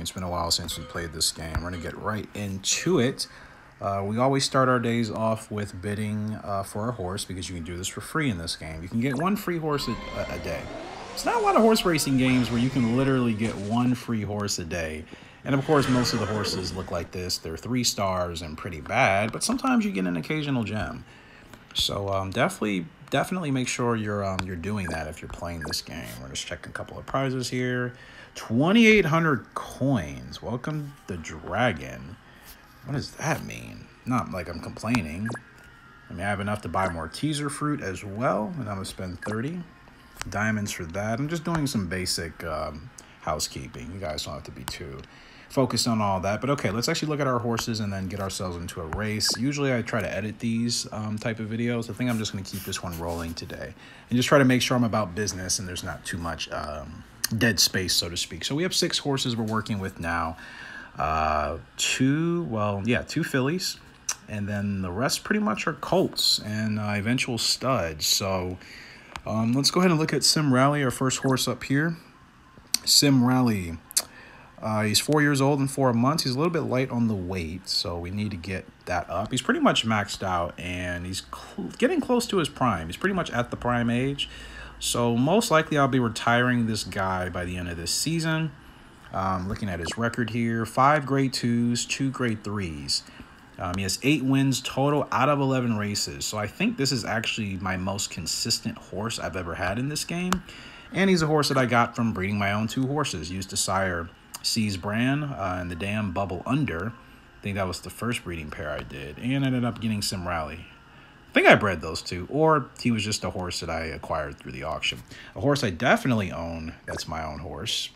It's been a while since we played this game. We're going to get right into it. Uh, we always start our days off with bidding uh, for a horse because you can do this for free in this game. You can get one free horse a, a day. It's not a lot of horse racing games where you can literally get one free horse a day. And of course, most of the horses look like this. They're three stars and pretty bad, but sometimes you get an occasional gem. So um, definitely, definitely make sure you're um, you're doing that if you're playing this game. We're just checking a couple of prizes here. 2,800 coins. Welcome the dragon. What does that mean? Not like I'm complaining. I mean, I have enough to buy more teaser fruit as well, and I'm going to spend 30 diamonds for that. I'm just doing some basic um, housekeeping. You guys don't have to be too focused on all that. But okay, let's actually look at our horses and then get ourselves into a race. Usually I try to edit these um, type of videos. I think I'm just going to keep this one rolling today and just try to make sure I'm about business and there's not too much um, dead space, so to speak. So we have six horses we're working with now. Uh, two, well, yeah, two fillies. And then the rest pretty much are colts and uh, eventual studs. So um, let's go ahead and look at Sim Rally, our first horse up here. Sim Rally. Uh, he's four years old and four months. He's a little bit light on the weight, so we need to get that up. He's pretty much maxed out, and he's cl getting close to his prime. He's pretty much at the prime age. So most likely I'll be retiring this guy by the end of this season. Um, looking at his record here, five grade twos, two grade threes. Um, he has eight wins total out of 11 races. So I think this is actually my most consistent horse I've ever had in this game. And he's a horse that I got from breeding my own two horses. Used to sire C's Bran uh, and the Dam Bubble Under. I think that was the first breeding pair I did. And ended up getting Sim Rally. I think I bred those two, or he was just a horse that I acquired through the auction. A horse I definitely own, that's my own horse,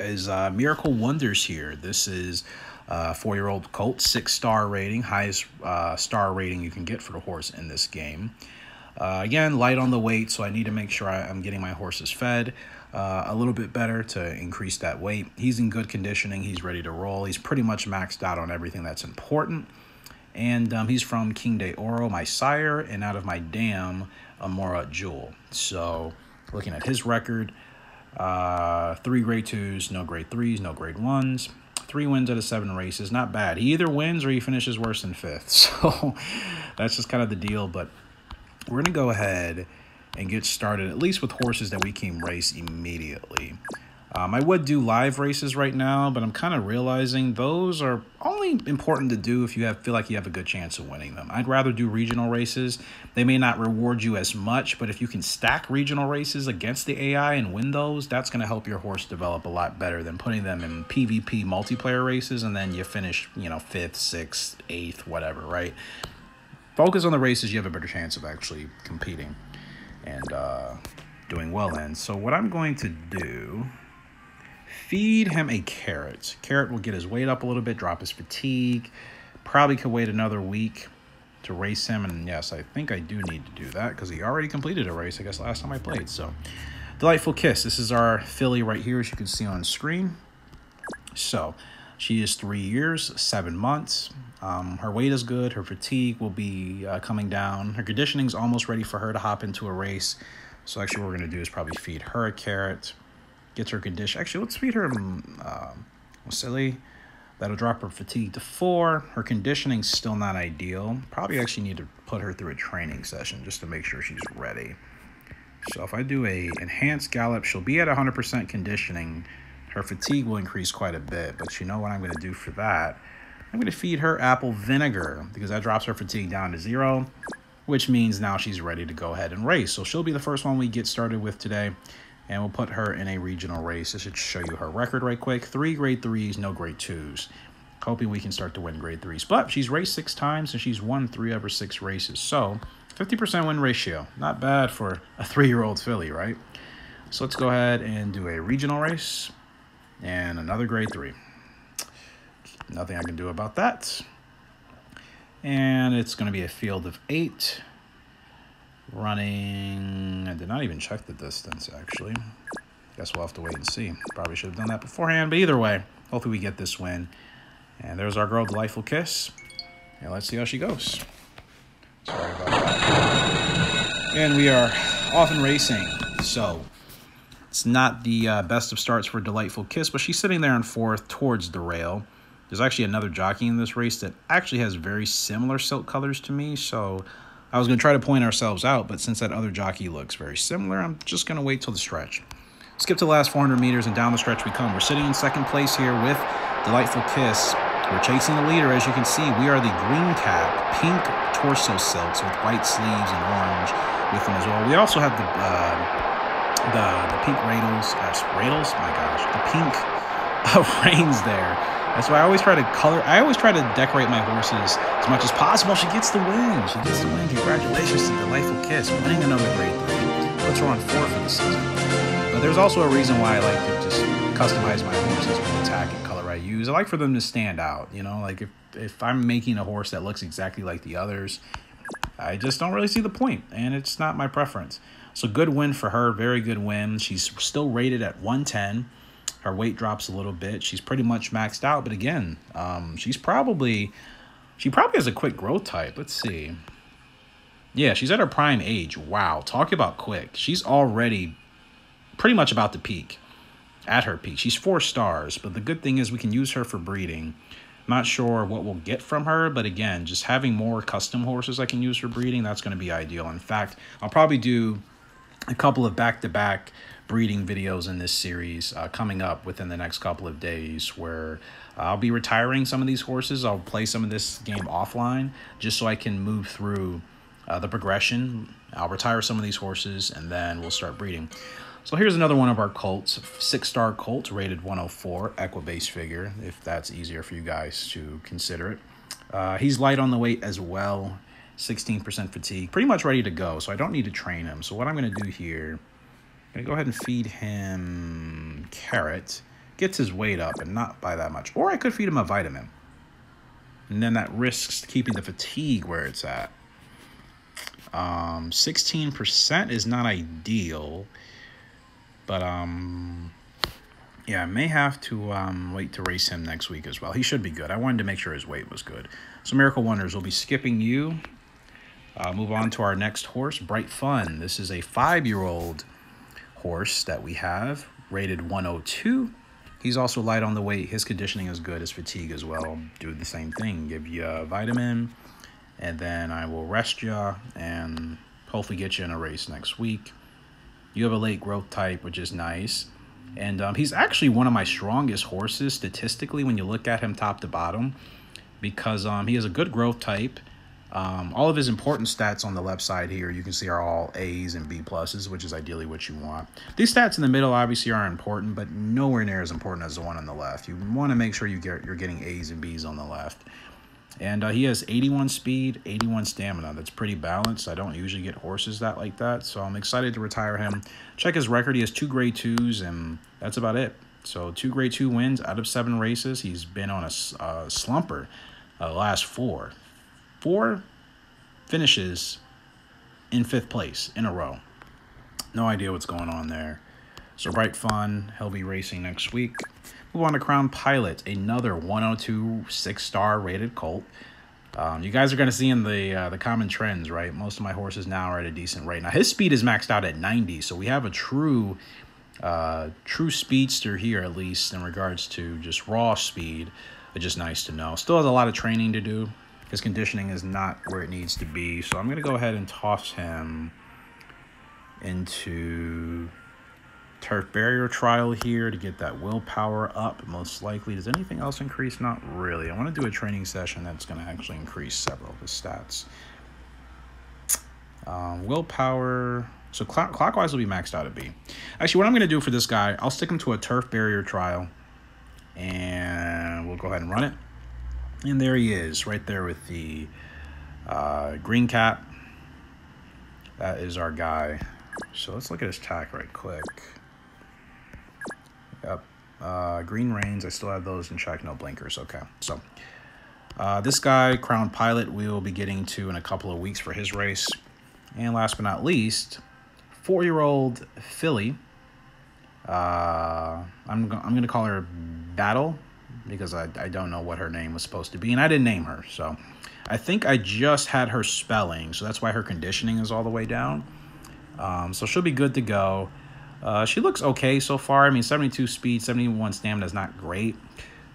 is uh, Miracle Wonders here. This is a four-year-old colt, six-star rating, highest uh, star rating you can get for the horse in this game. Uh, again, light on the weight, so I need to make sure I, am getting my horses fed uh, a little bit better to increase that weight. He's in good conditioning. He's ready to roll. He's pretty much maxed out on everything that's important. And um, he's from King de Oro, my sire, and out of my dam, Amora Jewel. So looking at his record, uh, three grade twos, no grade threes, no grade ones. Three wins out of seven races, not bad. He either wins or he finishes worse than fifth. So that's just kind of the deal. But we're going to go ahead and get started, at least with horses that we can race immediately. Um, I would do live races right now, but I'm kind of realizing those are only important to do if you have feel like you have a good chance of winning them. I'd rather do regional races. They may not reward you as much, but if you can stack regional races against the AI and win those, that's going to help your horse develop a lot better than putting them in PvP multiplayer races and then you finish, you know, fifth, sixth, eighth, whatever, right? Focus on the races you have a better chance of actually competing and uh, doing well in. So what I'm going to do feed him a carrot. Carrot will get his weight up a little bit, drop his fatigue. Probably could wait another week to race him. And yes, I think I do need to do that because he already completed a race, I guess, last time I played. So, Delightful Kiss. This is our filly right here, as you can see on screen. So, she is three years, seven months. Um, her weight is good. Her fatigue will be uh, coming down. Her conditioning is almost ready for her to hop into a race. So actually what we're going to do is probably feed her a carrot gets her condition. Actually, let's feed her um, uh, silly. That'll drop her fatigue to four. Her conditioning's still not ideal. Probably actually need to put her through a training session just to make sure she's ready. So if I do a enhanced gallop, she'll be at 100% conditioning. Her fatigue will increase quite a bit, but you know what I'm going to do for that? I'm going to feed her apple vinegar because that drops her fatigue down to zero, which means now she's ready to go ahead and race. So she'll be the first one we get started with today and we'll put her in a regional race. This should show you her record right quick. Three grade threes, no grade twos. Hoping we can start to win grade threes. But she's raced six times and she's won three of her six races. So 50% win ratio. Not bad for a three-year-old filly, right? So let's go ahead and do a regional race and another grade three. Nothing I can do about that. And it's going to be a field of eight running, I did not even check the distance actually. Guess we'll have to wait and see. Probably should have done that beforehand, but either way, hopefully we get this win. And there's our girl, Delightful Kiss. And let's see how she goes. Sorry about that. And we are off and racing. So, It's not the uh, best of starts for Delightful Kiss, but she's sitting there in fourth towards the rail. There's actually another jockey in this race that actually has very similar silk colors to me, so I was going to try to point ourselves out, but since that other jockey looks very similar, I'm just going to wait till the stretch. Skip to the last 400 meters, and down the stretch we come. We're sitting in second place here with Delightful Kiss. We're chasing the leader, as you can see. We are the green cap, pink torso silks with white sleeves and orange with them as well. We also have the uh, the the pink radles, uh, radles, my gosh, the pink uh, reins there. That's why I always try to color. I always try to decorate my horses as much as possible. She gets the win. She gets the win. Congratulations to Delightful Kiss, winning another grade three. Puts her on four for the season. But there's also a reason why I like to just customize my horses with the tack and color I use. I like for them to stand out. You know, like if if I'm making a horse that looks exactly like the others, I just don't really see the point, and it's not my preference. So good win for her, very good win. She's still rated at 110. Her weight drops a little bit. She's pretty much maxed out, but again, um, she's probably she probably has a quick growth type. Let's see. Yeah, she's at her prime age. Wow, talk about quick. She's already pretty much about to peak. At her peak, she's four stars, but the good thing is we can use her for breeding. Not sure what we'll get from her, but again, just having more custom horses I can use for breeding, that's going to be ideal. In fact, I'll probably do a couple of back-to-back breeding videos in this series uh, coming up within the next couple of days where I'll be retiring some of these horses. I'll play some of this game offline just so I can move through uh, the progression. I'll retire some of these horses and then we'll start breeding. So here's another one of our colts, six-star colt, rated 104, Equibase figure, if that's easier for you guys to consider it. Uh, he's light on the weight as well, 16% fatigue, pretty much ready to go, so I don't need to train him. So what I'm going to do here, To go ahead and feed him carrot, gets his weight up and not by that much. Or I could feed him a vitamin. And then that risks keeping the fatigue where it's at. Um, 16% is not ideal. But um, yeah, I may have to um, wait to race him next week as well. He should be good. I wanted to make sure his weight was good. So Miracle Wonders will be skipping you. Uh, move on to our next horse, Bright Fun. This is a five-year-old horse that we have, rated 102. He's also light on the weight. His conditioning is good. His fatigue as well. Do the same thing. Give you a vitamin, and then I will rest you and hopefully get you in a race next week. You have a late growth type, which is nice. And um, he's actually one of my strongest horses statistically when you look at him top to bottom because um, he has a good growth type. Um, all of his important stats on the left side here you can see are all A's and B pluses, which is ideally what you want. These stats in the middle obviously are important, but nowhere near as important as the one on the left. You want to make sure you get you're getting A's and B's on the left. And uh, he has 81 speed, 81 stamina. That's pretty balanced. I don't usually get horses that like that, so I'm excited to retire him. Check his record. He has two grade twos, and that's about it. So two grade two wins out of seven races. He's been on a uh, slumper uh, last four. Four finishes in fifth place in a row. No idea what's going on there. So Bright Fun, he'll be racing next week. Move on to Crown Pilot, another 102 six-star rated colt. Um, you guys are going to see in the uh, the common trends, right? Most of my horses now are at a decent rate. Now his speed is maxed out at 90, so we have a true uh, true speedster here, at least in regards to just raw speed. Just nice to know. Still has a lot of training to do. His conditioning is not where it needs to be, so I'm going to go ahead and toss him into turf barrier trial here to get that willpower up. Most likely does anything else increase? Not really. I want to do a training session that's going to actually increase several of his stats. Um, willpower so cl clockwise will be maxed out at b. Actually what i'm going to do for this guy i'll stick him to a turf barrier trial and we'll go ahead and run it and there he is right there with the uh, green cap that is our guy so let's look at his tack right quick Yep. Uh, green reins, I still have those in check. No blinkers. Okay. So uh, this guy, Crown Pilot, we will be getting to in a couple of weeks for his race. And last but not least, four-year-old filly. Uh, I'm, I'm going to call her Battle because I, I don't know what her name was supposed to be. And I didn't name her. So I think I just had her spelling. So that's why her conditioning is all the way down. Um, so she'll be good to go. Uh, she looks okay so far. I mean, 72 speed, 71 stamina is not great.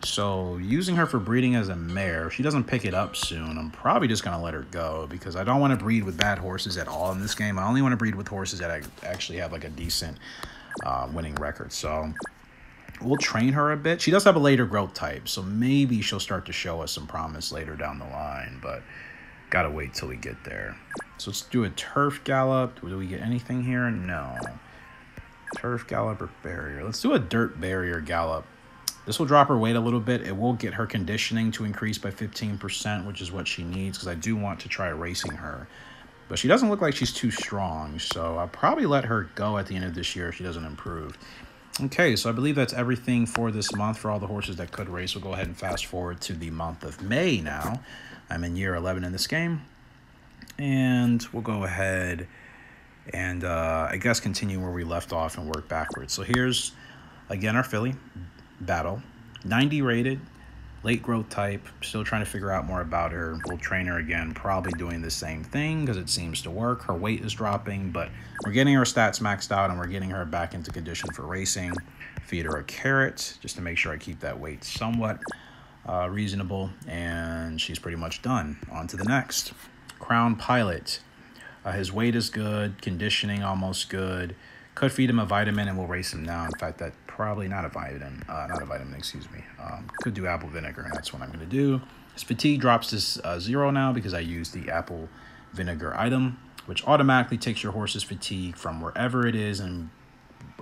So using her for breeding as a mare, she doesn't pick it up soon, I'm probably just going to let her go because I don't want to breed with bad horses at all in this game. I only want to breed with horses that I actually have like a decent uh, winning record. So we'll train her a bit. She does have a later growth type, so maybe she'll start to show us some promise later down the line, but gotta wait till we get there. So let's do a turf gallop. Do we get anything here? No. Turf gallop or barrier. Let's do a dirt barrier gallop. This will drop her weight a little bit. It will get her conditioning to increase by 15%, which is what she needs because I do want to try racing her. But she doesn't look like she's too strong, so I'll probably let her go at the end of this year if she doesn't improve. Okay, so I believe that's everything for this month for all the horses that could race. We'll go ahead and fast forward to the month of May now. I'm in year 11 in this game. And we'll go ahead and uh, I guess continue where we left off and work backwards. So here's, again, our filly, Battle. 90 rated, late growth type. Still trying to figure out more about her. We'll train her again, probably doing the same thing because it seems to work. Her weight is dropping, but we're getting her stats maxed out and we're getting her back into condition for racing. Feed her a carrot just to make sure I keep that weight somewhat uh, reasonable. And she's pretty much done. On to the next. Crown Pilot. Uh, his weight is good, conditioning almost good. Could feed him a vitamin and we'll race him now. In fact, that probably not a vitamin, uh, not a vitamin, excuse me. Um, could do apple vinegar, and that's what I'm going to do. His fatigue drops to uh, zero now because I use the apple vinegar item, which automatically takes your horse's fatigue from wherever it is and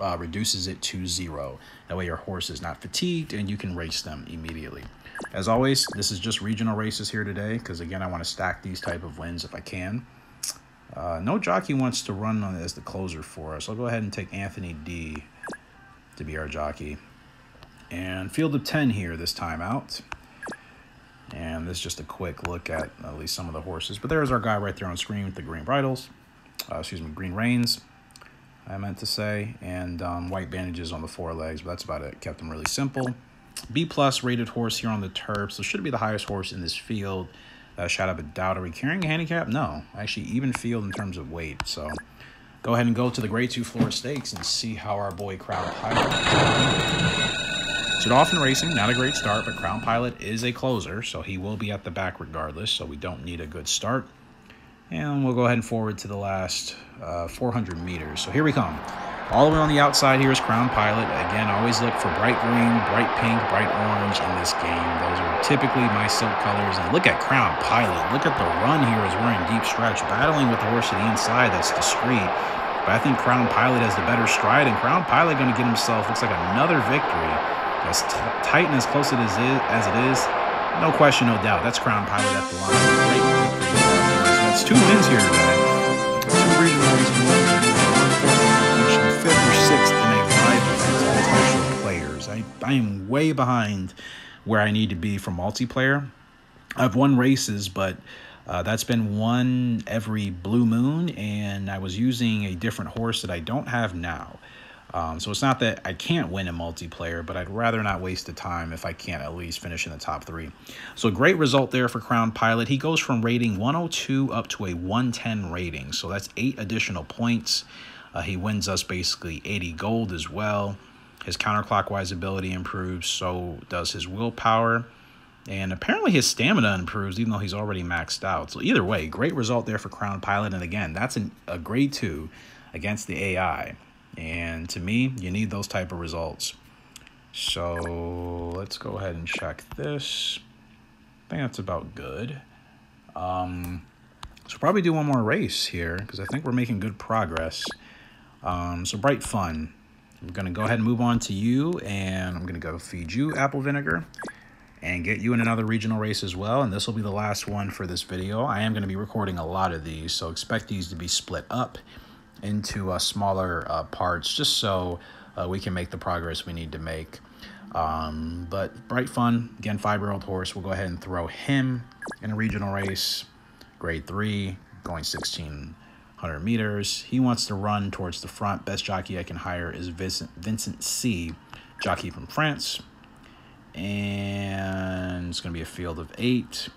uh, reduces it to zero. That way your horse is not fatigued and you can race them immediately. As always, this is just regional races here today because, again, I want to stack these type of wins if I can. Uh, no jockey wants to run on as the closer for us. I'll go ahead and take Anthony D to be our jockey. And field of 10 here this time out. And this is just a quick look at at least some of the horses. But there's our guy right there on screen with the green bridles. Uh, excuse me, green reins, I meant to say. And um, white bandages on the forelegs, but that's about it. Kept them really simple. B plus rated horse here on the turf. So should be the highest horse in this field. Uh, shout out to Dowdery. Carrying a handicap? No. Actually, even field in terms of weight. So go ahead and go to the Grade 2 Florida Stakes and see how our boy Crown Pilot Godolphin Racing, not a great start, but Crown Pilot is a closer, so he will be at the back regardless, so we don't need a good start. And we'll go ahead and forward to the last uh, 400 meters. So here we come. All the way on the outside here is Crown Pilot. Again, always look for bright green, bright pink, bright orange in this game. Those are typically my silk colors. And look at Crown Pilot. Look at the run here as we're in deep stretch, battling with the horse to the inside. That's discreet. But I think Crown Pilot has the better stride, and Crown Pilot going to get himself, looks like another victory. As tight and as close it is, as it is, no question, no doubt. That's Crown Pilot at the line. Great victory. That's two wins here today. I am way behind where I need to be for multiplayer. I've won races, but uh, that's been one every blue moon, and I was using a different horse that I don't have now. Um, so it's not that I can't win in multiplayer, but I'd rather not waste the time if I can't at least finish in the top three. So great result there for Crown Pilot. He goes from rating 102 up to a 110 rating. So that's eight additional points. Uh, he wins us basically 80 gold as well. His counterclockwise ability improves, so does his willpower. And apparently his stamina improves, even though he's already maxed out. So either way, great result there for Crown Pilot. And again, that's an, a grade two against the AI. And to me, you need those type of results. So let's go ahead and check this. I think that's about good. Um, so probably do one more race here because I think we're making good progress. Um, so Bright Fun. I'm to go ahead and move on to you, and I'm going to go feed you apple vinegar and get you in another regional race as well. And this will be the last one for this video. I am going to be recording a lot of these, so expect these to be split up into uh, smaller uh, parts just so uh, we can make the progress we need to make. Um, but Bright Fun, again, five-year-old horse. We'll go ahead and throw him in a regional race, grade three, going 16 100 meters. He wants to run towards the front. Best jockey I can hire is Vincent, Vincent C., jockey from France. And it's going to be a field of eight.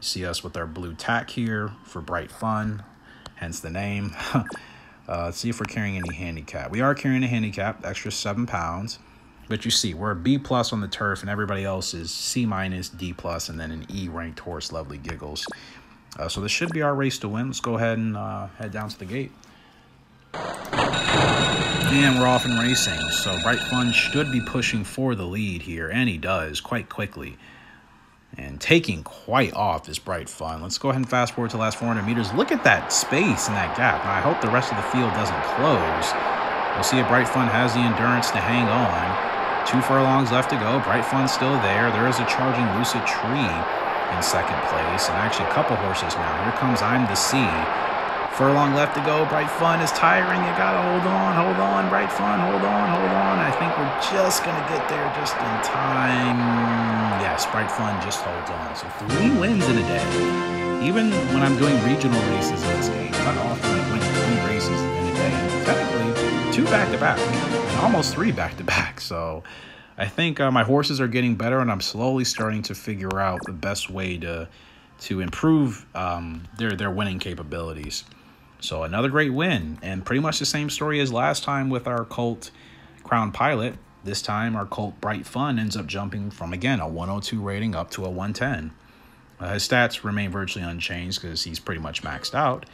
See us with our blue tack here for bright fun, hence the name. Uh, see if we're carrying any handicap. We are carrying a handicap, extra seven pounds. But you see, we're a B plus on the turf, and everybody else is C minus, D plus, and then an E ranked horse, Lovely Giggles. Uh, so this should be our race to win. Let's go ahead and uh, head down to the gate. And we're off and racing. So Bright Fun should be pushing for the lead here, and he does quite quickly. And taking quite off is Bright Fun. Let's go ahead and fast forward to the last 400 meters. Look at that space and that gap. I hope the rest of the field doesn't close. We'll see if Bright Fun has the endurance to hang on. Two furlongs left to go. Bright Fun's still there. There is a charging Lucid Tree in second place. And actually a couple horses now. Here comes I'm the Sea. Furlong left to go. Bright Fun is tiring. You gotta hold on, hold on. Bright Fun, hold on, hold on. I think we're just gonna get there just in time. Yes, Bright Fun just holds on. So three wins in a day. Even when I'm doing regional races in this game, not often I win three races in a day. Technically, two back to back, and almost three back to back. So I think uh, my horses are getting better, and I'm slowly starting to figure out the best way to to improve um, their their winning capabilities. So another great win, and pretty much the same story as last time with our Colt Crown Pilot. This time, our Colt Bright Fun ends up jumping from again a 102 rating up to a 110. Uh, his stats remain virtually unchanged because he's pretty much maxed out.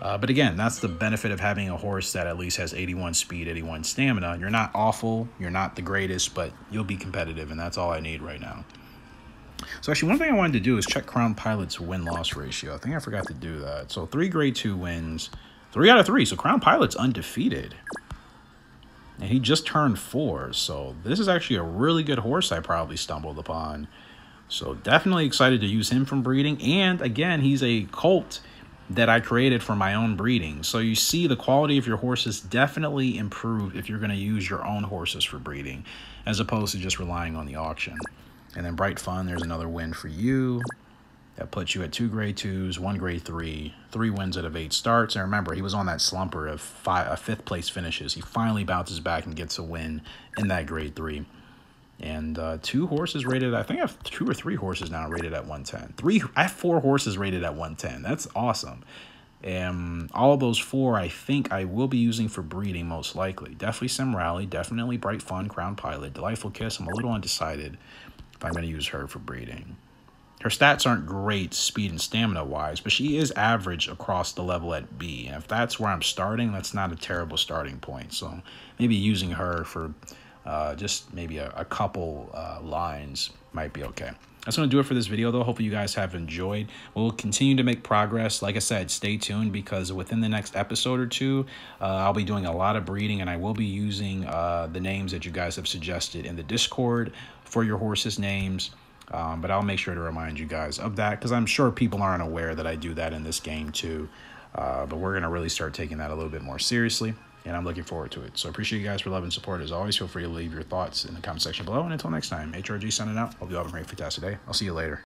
Uh, but again, that's the benefit of having a horse that at least has 81 speed, 81 stamina. You're not awful, you're not the greatest, but you'll be competitive, and that's all I need right now. So actually, one thing I wanted to do is check Crown Pilot's win-loss ratio. I think I forgot to do that. So three grade two wins, three out of three. So Crown Pilot's undefeated. And he just turned four. So this is actually a really good horse I probably stumbled upon. So definitely excited to use him from breeding. And again, he's a colt that I created for my own breeding. So you see the quality of your horses definitely improve if you're going to use your own horses for breeding as opposed to just relying on the auction. And then Bright Fun, there's another win for you. That puts you at two grade twos, one grade three, three wins out of eight starts. And remember, he was on that slumper of five, uh, fifth place finishes. He finally bounces back and gets a win in that grade three. And uh, two horses rated, I think I have two or three horses now rated at 110. Three, I have four horses rated at 110. That's awesome. And all of those four, I think I will be using for breeding most likely. Definitely Sim Rally, definitely Bright Fun, Crown Pilot, Delightful Kiss. I'm a little undecided if I'm going to use her for breeding. Her stats aren't great speed and stamina wise, but she is average across the level at B. And if that's where I'm starting, that's not a terrible starting point. So maybe using her for uh, just maybe a, a couple uh, lines might be okay. That's going to do it for this video, though. Hopefully you guys have enjoyed. We'll continue to make progress. Like I said, stay tuned because within the next episode or two, uh, I'll be doing a lot of breeding, and I will be using uh, the names that you guys have suggested in the Discord for your horses' names. Um, but I'll make sure to remind you guys of that because I'm sure people aren't aware that I do that in this game too. Uh, but we're going to really start taking that a little bit more seriously, and I'm looking forward to it. So appreciate you guys for love and support. As always, feel free to leave your thoughts in the comment section below. And until next time, HRG signing out. Hope you all have a great, fantastic day. I'll see you later.